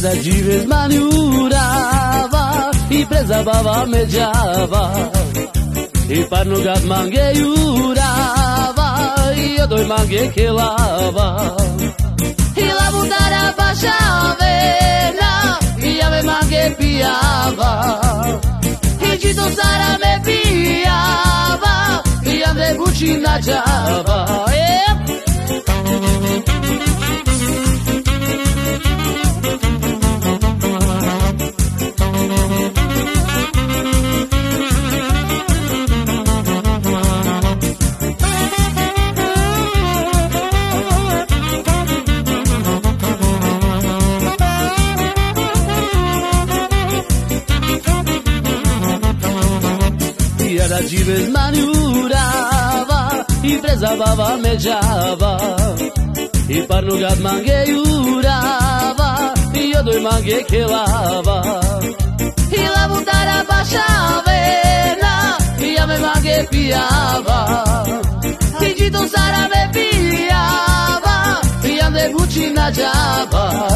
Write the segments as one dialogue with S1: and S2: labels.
S1: da žive zmanjurava i prezabava me džava i parnu gad mange jurava i odoj mange kelava. I lavu dara bašavena i jave mange pijava. I čito sara me pijava i jave buči na džava de vez maniurava E prezava, mejava E par lugar mangueurava E eu doi mangue que lava E lá mudara baixavena E a me mangue piava E de dançar a me piava E ande butina java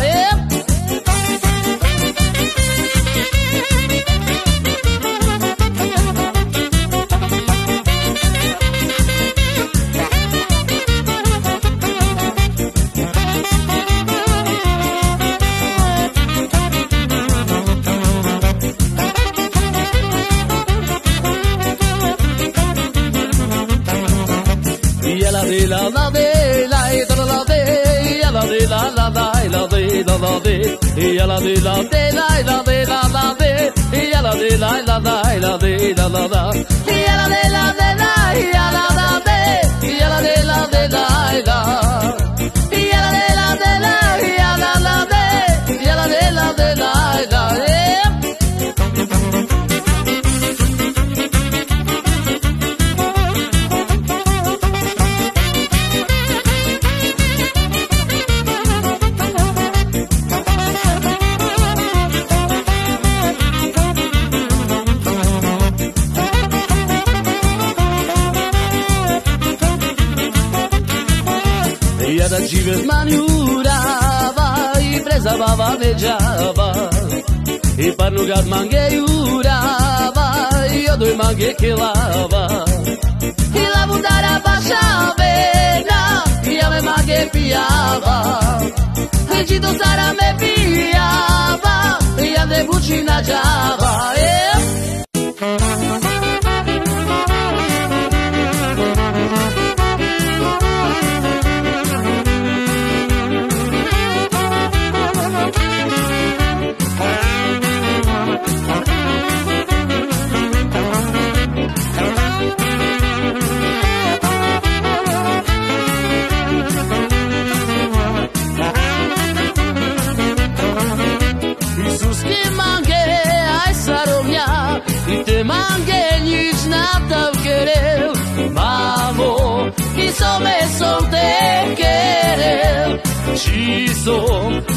S1: la la de la la de ya la de la de la la de la la de ya la de la la la la de la la la ya la de la de la la la de ya la de la de la la me džava i parnu gad mange jurava i odoj mange kelava i lavu dara bašavena i ja me mange pijava i čito sara me pijava i ja me buči na džava yeah.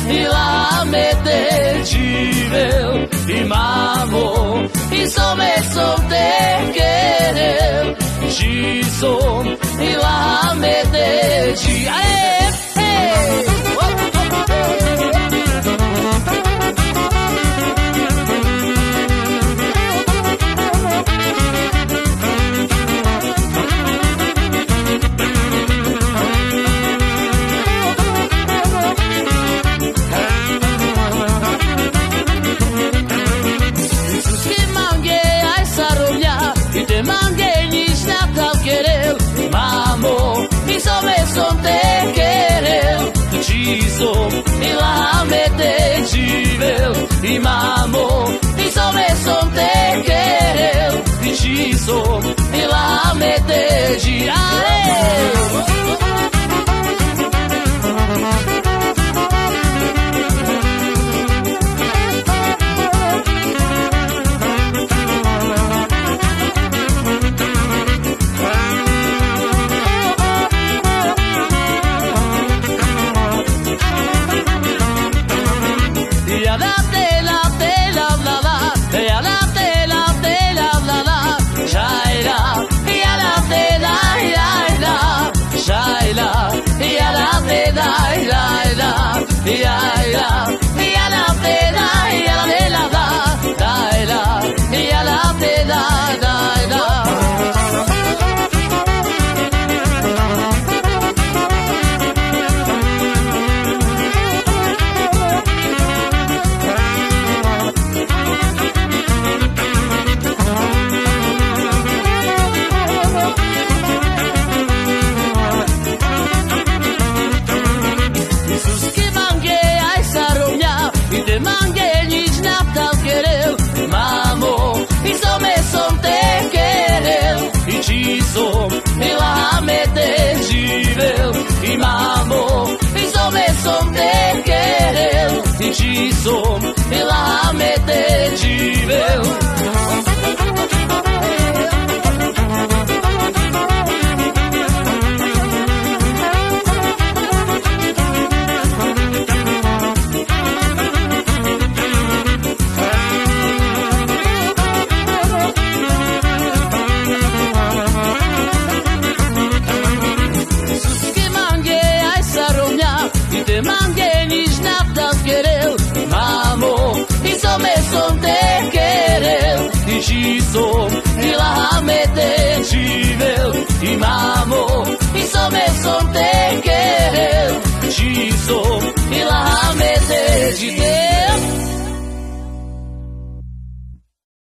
S1: E lá me detiveu, e mamou, e Irlamedecibel imamo Izome solterke mange aizarrulla, ite mange nizna kalkerel, mamo, mizo meson te čivel, imamo, cada de Deus.